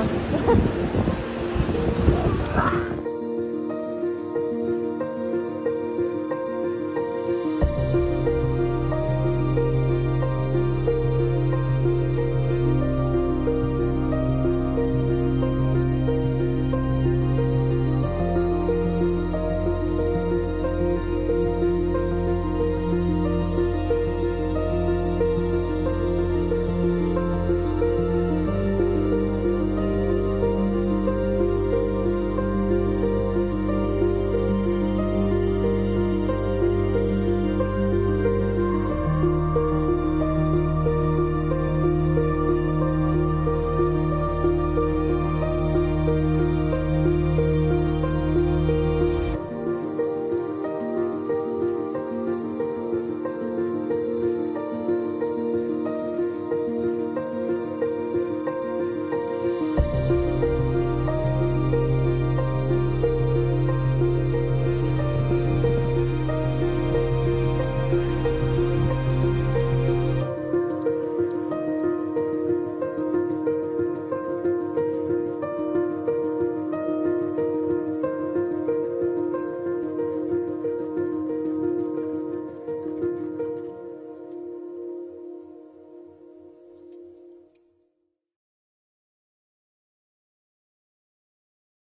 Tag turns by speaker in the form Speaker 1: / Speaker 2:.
Speaker 1: ます。